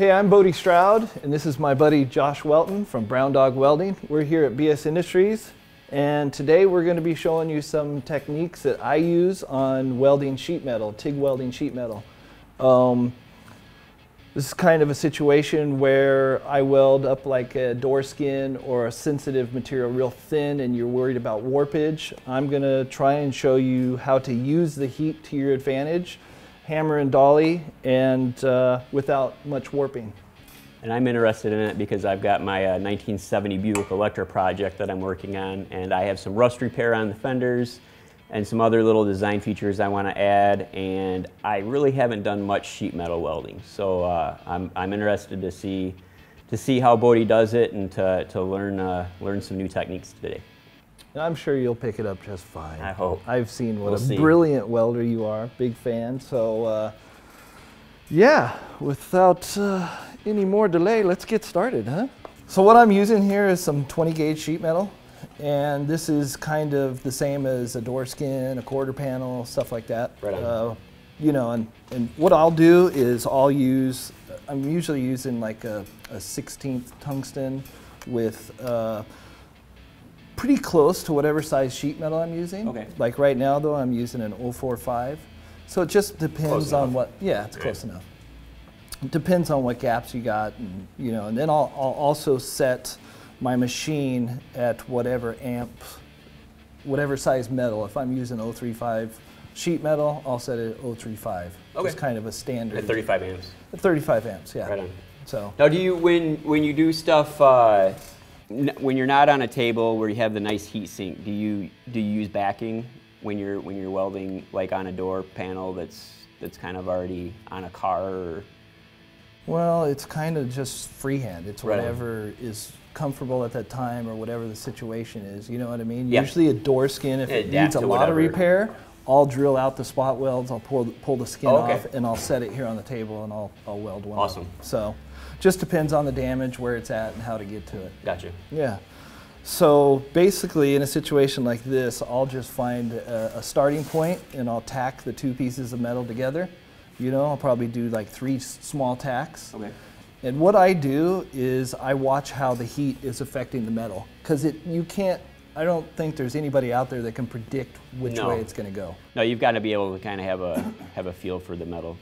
Hey, I'm Bodie Stroud, and this is my buddy Josh Welton from Brown Dog Welding. We're here at BS Industries, and today we're going to be showing you some techniques that I use on welding sheet metal, TIG welding sheet metal. Um, this is kind of a situation where I weld up like a door skin or a sensitive material real thin and you're worried about warpage. I'm going to try and show you how to use the heat to your advantage, hammer and dolly, and uh, without much warping. And I'm interested in it because I've got my uh, 1970 Buick Electra project that I'm working on and I have some rust repair on the fenders and some other little design features I want to add. And I really haven't done much sheet metal welding. So uh, I'm, I'm interested to see, to see how Bodie does it and to, to learn, uh, learn some new techniques today. And I'm sure you'll pick it up just fine. I hope. I've seen what We'll a see. brilliant welder you are, big fan. So, uh, yeah, without uh, any more delay, let's get started, huh? So what I'm using here is some 20 gauge sheet metal. And this is kind of the same as a door skin, a quarter panel, stuff like that. Right on. Uh, you know, and, and what I'll do is I'll use, I'm usually using like a, a 16th tungsten with uh, pretty close to whatever size sheet metal I'm using. Okay. Like right now though, I'm using an 045. So it just depends on what, yeah, it's Right. close enough. It depends on what gaps you got and, you know, and then I'll, I'll also set my machine at whatever amp, whatever size metal. If I'm using 035 sheet metal, I'll set it at 035. Okay. Just kind of a standard. At 35 amps. At 35 amps, yeah. Right on. So, Now, do you when when you do stuff uh, when you're not on a table where you have the nice heat sink? Do you do you use backing when you're when you're welding like on a door panel that's that's kind of already on a car? Or, Well, it's kind of just freehand. It's Right whatever is comfortable at that time or whatever the situation is. You know what I mean? Yeah. Usually a door skin, if Yeah, it needs a lot of repair, I'll drill out the spot welds. I'll pull the, pull the skin Oh, okay. off and I'll set it here on the table and I'll, I'll weld one. up. Awesome. So, just depends on the damage, where it's at, and how to get to it. gotcha. Yeah. So basically, in a situation like this, I'll just find a, a starting point and I'll tack the two pieces of metal together. You know, I'll probably do like three small tacks. Okay. And what I do is I watch how the heat is affecting the metal because it you can't. I don't think there's anybody out there that can predict which No. way it's going to go. No, you've got to be able to kind of have a have a feel for the metal.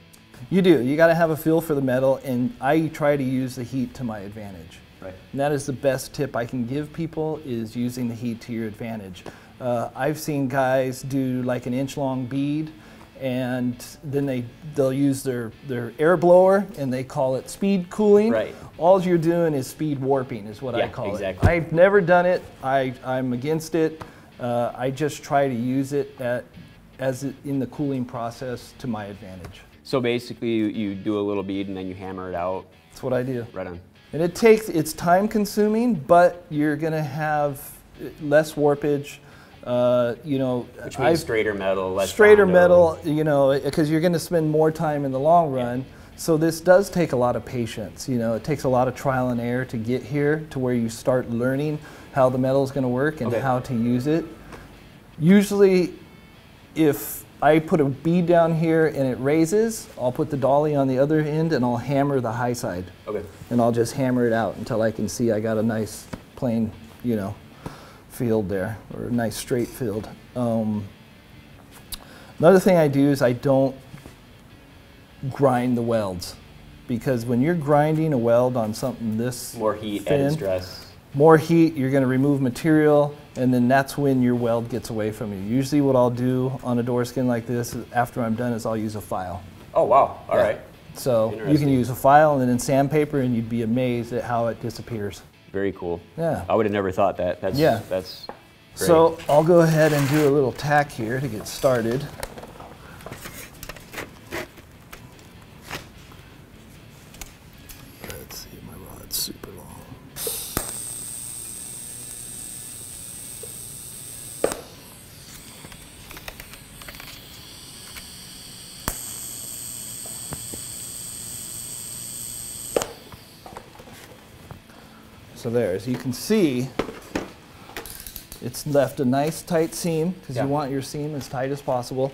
You do. You got to have a feel for the metal, and I try to use the heat to my advantage. Right. And that is the best tip I can give people is using the heat to your advantage. Uh, I've seen guys do like an inch long bead and then they, they'll use their, their air blower and they call it speed cooling. Right. All you're doing is speed warping is what I Yeah, call exactly. it. I've never done it. I, I'm against it. Uh, I just try to use it at, as it, in the cooling process to my advantage. So basically, you, you do a little bead and then you hammer it out. That's what I do. Right on. And it takes, it's time consuming, but you're gonna have less warpage. Uh, you know, Which means straighter metal, less straighter bondo. metal, you know, because you're gonna spend more time in the long run. So this does take a lot of patience. You know, it takes a lot of trial and error to get here to where you start learning how the metal is gonna work and Okay. how to use it. Usually, if I put a bead down here and it raises, I'll put the dolly on the other end and I'll hammer the high side Okay. and I'll just hammer it out until I can see I got a nice plain, you know, field there or a nice straight field. Um, another thing I do is I don't grind the welds because when you're grinding a weld on something this More heat, thin, added stress. More heat, you're going to remove material, and then that's when your weld gets away from you. Usually, what I'll do on a door skin like this, after I'm done, is I'll use a file. Oh wow! All Yeah. right. So you can use a file and then in sandpaper, and you'd be amazed at how it disappears. Very cool. Yeah. I would have never thought that. That's Yeah. That's. Great. So I'll go ahead and do a little tack here to get started. Let's see, my rod's super long. So there, as you can see, it's left a nice tight seam because Yeah. you want your seam as tight as possible.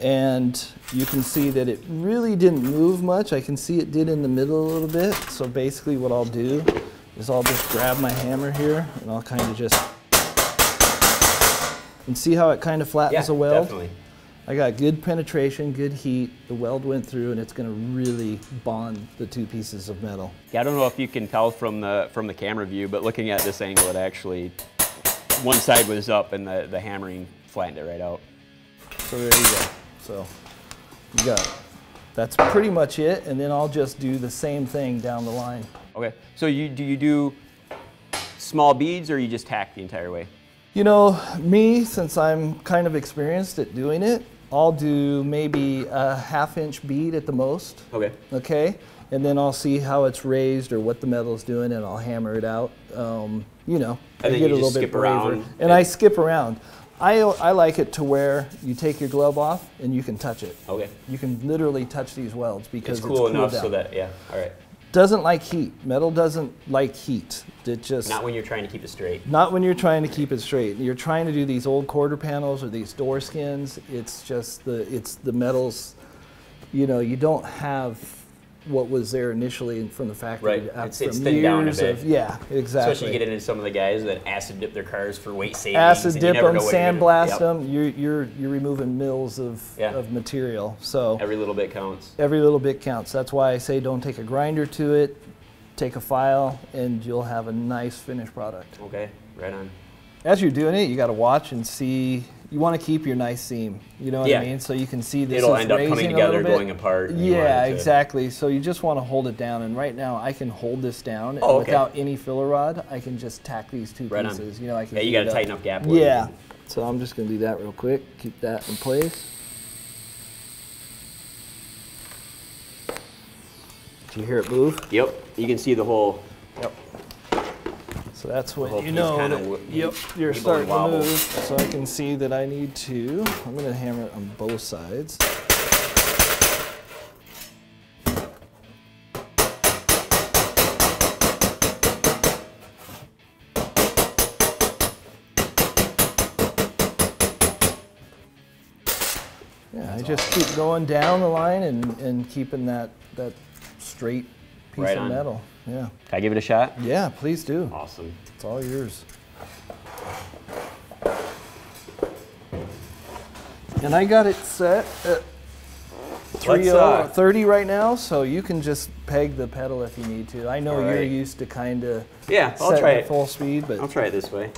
and you can see that it really didn't move much. I can see it did in the middle a little bit. So basically what I'll do is I'll just grab my hammer here and I'll kind of just, and see how it kind of flattens Yeah, the weld? definitely. I got good penetration, good heat. The weld went through and it's gonna really bond the two pieces of metal. Yeah, I don't know if you can tell from the from the camera view, but looking at this angle, it actually one side was up and the, the hammering flattened it right out. So there you go. So you got, that's pretty much it. And then I'll just do the same thing down the line. Okay. So you do you do small beads or you just tack the entire way? You know, me, since I'm kind of experienced at doing it, I'll do maybe a half inch bead at the most. Okay. Okay. And then I'll see how it's raised or what the metal's doing, and I'll hammer it out. Um, you know, And I get you a little bit skip braver. around. And I skip around. I, I like it to where you take your glove off and you can touch it. Okay. You can literally touch these welds because It's it's, cool enough down. so that yeah. All right. Doesn't like heat. Metal doesn't like heat. It just Not when you're trying to keep it straight. not when you're trying to keep it straight. You're trying to do these old quarter panels or these door skins. It's just the it's the metals. You know, you don't have what was there initially from the factory. Right. It's- it's thinned down a bit. Of, yeah, exactly. Especially you get into some of the guys that acid dip their cars for weight savings. Acid and you dip never them, know what you're sandblast yep. them. You're you're you're removing mils of Yeah. of material. So Every little bit counts. every little bit counts. That's why I say don't take a grinder to it. Take a file, and you'll have a nice finished product. Okay. Right on. As you're doing it, you got to watch and see. You want to keep your nice seam. You know what Yeah. I mean? So you can see this It'll is end up raising coming a together, little bit. going apart. and you want Yeah, exactly. So you just want to hold it down. And right now, I can hold this down Oh, okay. without any filler rod. I can just tack these two Right on. pieces. You know, I can. Yeah, you got to tighten up gap. Yeah. So I'm just gonna do that real quick. Keep that in place. Do you hear it move? Yep. You can see the whole. Yep. So that's when you know that, yep, you're starting to wobble. move. So I can see that I need to, I'm gonna hammer it on both sides. Yeah, I just keep going down the line and, and keeping that, that straight piece Right of on. metal. Yeah. Can I give it a shot? Yeah, please do. Awesome. It's all yours. And I got it set at 30, uh, 30 right now, so you can just peg the pedal if you need to. I know All you're used to kind of Yeah, I'll try at it. full speed, but I'll try it this way.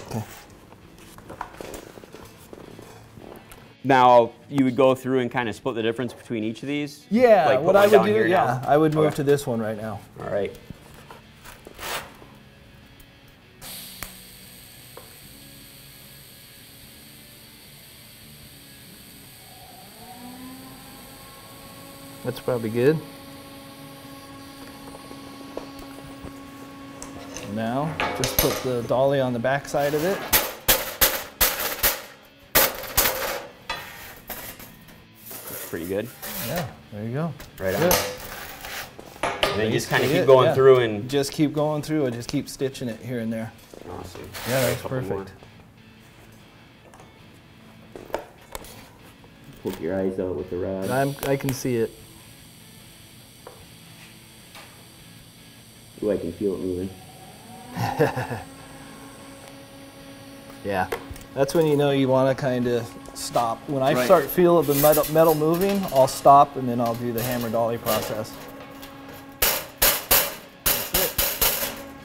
Now you would go through and kind of split the difference between each of these. yeah, Like, what I would do, yeah, now? I would move Okay. to this one right now. All right. That's probably good. Now, just put the dolly on the back side of it. Pretty good. Yeah, there you go. Right on. And then you just kind of keep it, going yeah. through and. Just keep going through it. Just keep stitching it here and there. Awesome. Yeah, that's more. perfect. Poke your eyes out with the rod. I'm, I can see it. Ooh, I can feel it moving. Yeah. That's when you know you want to kind of stop. When I Right. start feeling the metal, metal moving, I'll stop and then I'll do the hammer dolly process.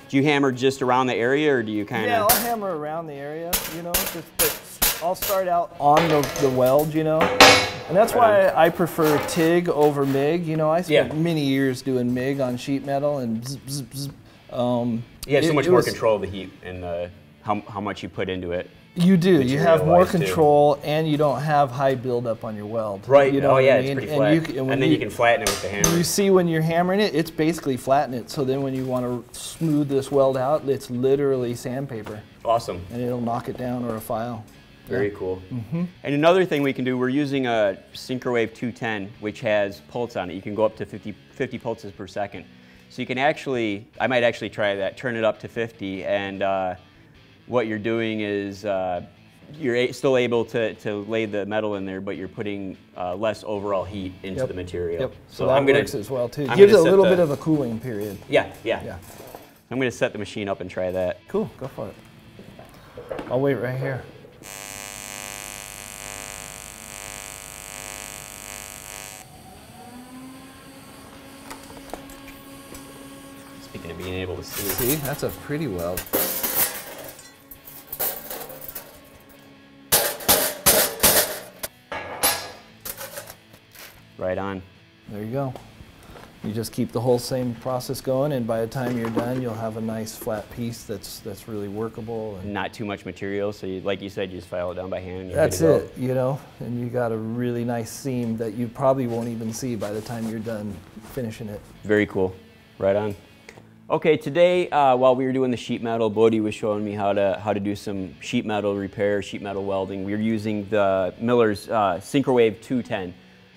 Do you hammer just around the area, or do you kind of? Yeah. I'll hammer around the area, you know, just but I'll start out on the, the weld, you know. And that's why I prefer TIG over MIG. You know, I spent Yeah. many years doing MIG on sheet metal and bzz, bzz, bzz. Um, you have so it- much more was- control of the heat and uh, how, how much you put into it. You do. You have more material-wise, too. control, and you don't have high buildup on your weld. Right. You know oh yeah, I it's mean? pretty and flat. You, c- and then you, can flatten it with the hammer. You see when you're hammering it, it's basically flatten it. So then when you want to smooth this weld out, it's literally sandpaper, awesome. and it'll knock it down or a file. Very cool. And another thing we can do, we're using a Syncrowave 210, which has pulse on it. You can go up to 50, 50 pulses per second. So you can actually, I might actually try that, turn it up to 50, and uh, what you're doing is uh, you're a- still able to, to lay the metal in there, but you're putting uh, less overall heat into Yep. the material. Yep. So, that I'm gonna, works as well too. I'm Gives it a little the- bit of a cooling period. Yeah, yeah, Yeah. I'm going to set the machine up and try that. Cool. Go for it. I'll wait right here. Speaking of being able to see. See, that's a pretty weld. You just keep the whole same process going, and by the time you're done, you'll have a nice flat piece that's that's really workable. And Not too much material, so you, like you said, you just file it down by hand. that's it, you know. And you got a really nice seam that you probably won't even see by the time you're done finishing it. Very cool. Right on. Okay, today uh, while we were doing the sheet metal, Bodie was showing me how to how to do some sheet metal repair, sheet metal welding. We are using the Miller's uh, Syncrowave 210.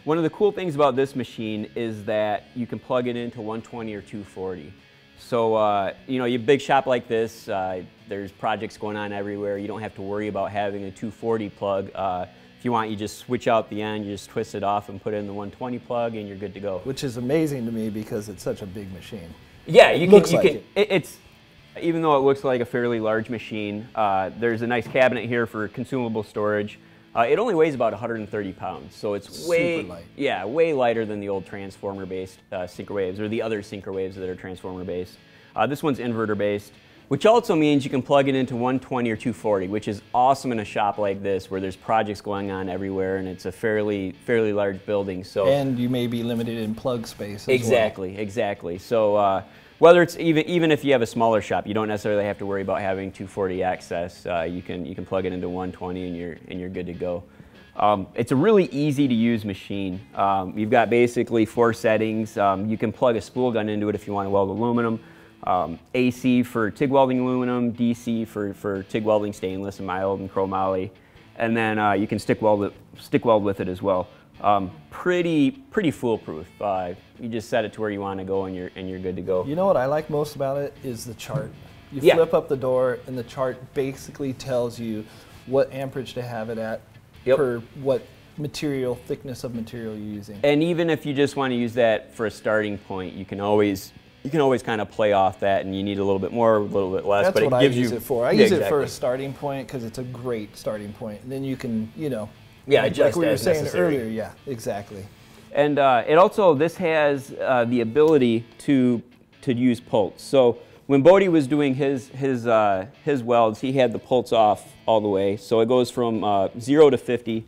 One of the cool things about this machine is that you can plug it into 120 or 240. So uh, you know, you big shop like this, uh, there's projects going on everywhere. You don't have to worry about having a 240 plug. Uh, if you want, you just switch out the end, you just twist it off and put in the 120 plug, and you're good to go. Which is amazing to me because it's such a big machine. Yeah, you can. Looks you like can. it. It, it's even though it looks like a fairly large machine. Uh, there's a nice cabinet here for consumable storage. Uh, it only weighs about 130 pounds, so it's Super way light. yeah way lighter than the old transformer-based uh, Syncrowaves or the other Syncrowaves that are transformer-based. Uh, this one's inverter-based, which also means you can plug it into 120 or 240, which is awesome in a shop like this where there's projects going on everywhere and it's a fairly fairly large building. So And you may be limited in plug space as well. Exactly, exactly. So uh, whether it's even even if you have a smaller shop, you don't necessarily have to worry about having 240 access. Uh, you can you can plug it into 120 and you're and you're good to go. Um, it's a really easy to use machine. Um, you've got basically four settings. Um, you can plug a spool gun into it if you want to weld aluminum. Um, AC for TIG welding aluminum, DC for, for TIG welding stainless and mild and chromoly, and then uh, you can stick weld it, stick weld with it as well. Um, pretty pretty foolproof. Uh, you just set it to where you want to go and you're and you're good to go. You know what I like most about it is the chart. You Yeah. flip up the door, and the chart basically tells you what amperage to have it at Yep. per what material thickness of material you're using. And even if you just want to use that for a starting point, you can always you can always kind of play off that, and you need a little bit more, a little bit less. That's but what it I gives use you, it for. I Yeah, use it for a starting point because it's a great starting point. And then you can, you know, Yeah, like, adjust like we were as saying necessary. earlier. Yeah, exactly. And uh, it also this has uh, the ability to to use pulse. So when Bodie was doing his his uh, his welds, he had the pulse off all the way. So it goes from uh, zero to 50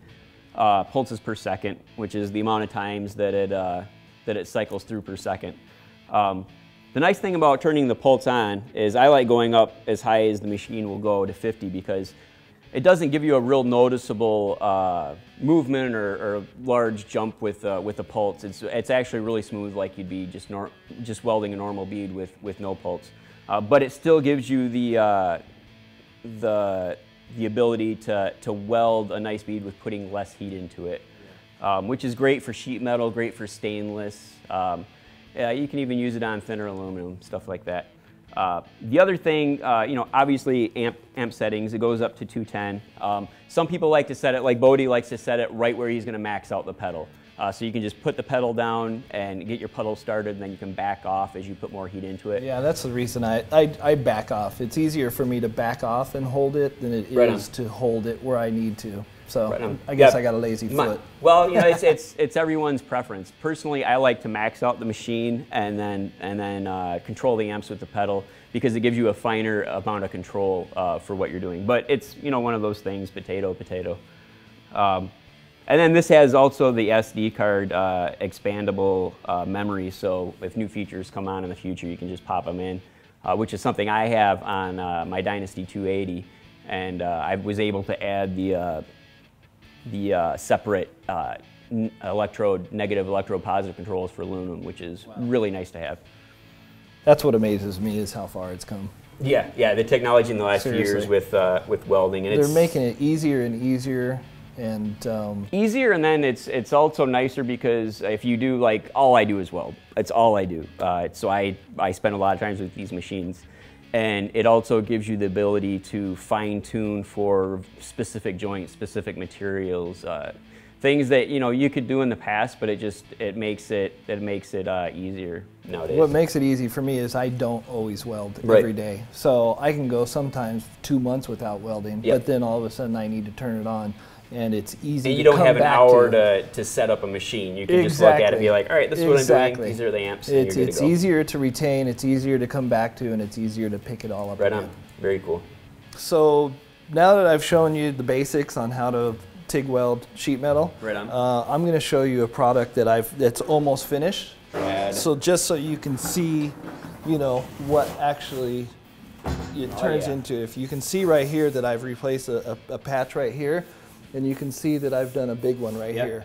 uh, pulses per second, which is the amount of times that it uh, that it cycles through per second. Um, the nice thing about turning the pulse on is I like going up as high as the machine will go to 50 because it doesn't give you a real noticeable uh, movement or, or large jump with uh, with the pulse. It's it's actually really smooth, like you'd be just just welding a normal bead with with no pulse. Uh, but it still gives you the uh, the the ability to to weld a nice bead with putting less heat into it, um, which is great for sheet metal, great for stainless. Um, yeah, you can even use it on thinner aluminum, stuff like that. Uh, the other thing, uh, you know, obviously amp, amp settings, it goes up to 210. Um, some people like to set it, like Bodie likes to set it right where he's going to max out the pedal. Uh, so you can just put the pedal down and get your pedal started, and then you can back off as you put more heat into it. Yeah, that's the reason I, I, I back off. It's easier for me to back off and hold it than it is Right on. to hold it where I need to. So Right. I guess Yeah. I got a lazy My- foot. well, you know, it's, it's it's everyone's preference. Personally, I like to max out the machine and then and then uh, control the amps with the pedal because it gives you a finer amount of control uh, for what you're doing. But it's you know one of those things, potato potato. Um, and then this has also the SD card uh, expandable uh, memory, so if new features come on in the future, you can just pop them in, uh, which is something I have on uh, my Dynasty 280, and uh, I was able to add the uh, the uh, separate uh, electrode, negative electrode, positive controls for aluminum, which is really nice to have. That's what amazes me is how far it's come. Yeah, yeah, the technology in the last few years with uh, with welding, and They're it's making it easier and easier, and um, easier, and then it's it's also nicer because if you do like all I do is weld. It's all I do. Uh, so I I spend a lot of times with these machines, and it also gives you the ability to fine tune for specific joints, specific materials, uh, things that you know you could do in the past, but it just it makes it it makes it uh, easier nowadays. What makes it easy for me is I don't always weld Right. every day, so I can go sometimes two months without welding, Yep. but then all of a sudden I need to turn it on, and it's easy. and you don't have an hour to. to, set up a machine. You can just look at it and be like, all right, this is what I'm Exactly. doing. These are the amps. It's it's easier to retain, it's easier to come back to, and it's easier to pick it all up. Right again. on. Very cool. So now that I've shown you the basics on how to TIG weld sheet metal, Right on. uh, I'm going to show you a product that I've that's almost finished. Rad. So just so you can see, you know, what actually it turns Oh, yeah. into. If you can see right here that I've replaced a, a, a patch right here, and you can see that I've done a big one right Yep. here.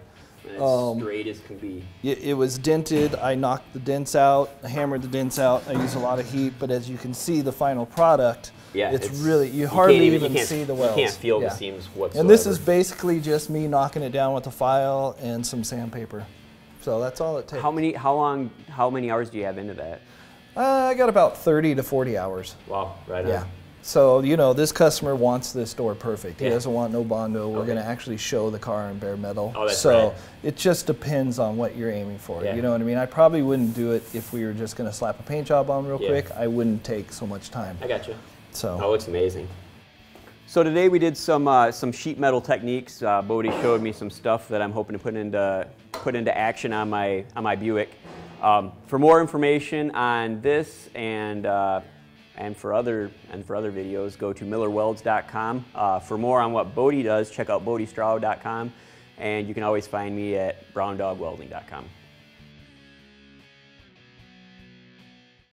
As Um, straight as can be. It, it was dented. I knocked the dents out. I hammered the dents out. I used a lot of heat, but as you can see, the final product, Yeah, it's, it's- really you you hardly even, even- you see the welds. you can't feel the Yeah. seams And this is basically just me knocking it down with a file and some sandpaper. So that's all it takes. How many? How long? How many hours do you have into that? Uh, I got about 30 to 40 hours. Wow. Right on. Yeah. So, you know, this customer wants this door perfect. He Yeah. doesn't want no Bondo. We're Okay. going to actually show the car in bare metal. Oh, that's so rad. it just depends on what you're aiming for. Yeah. You know what I mean? I probably wouldn't do it if we were just going to slap a paint job on real Yeah. quick. I wouldn't take so much time. I got you. So, Oh, looks amazing. So today we did some uh, some sheet metal techniques. Uh, Bodie showed me some stuff that I'm hoping to put into put into action on my on my Buick. Um, for more information on this and uh, and for other and for other videos, go to millerwelds.com. Uh, for more on what Bodie does, check out bodiestroud.com, and you can always find me at browndogwelding.com.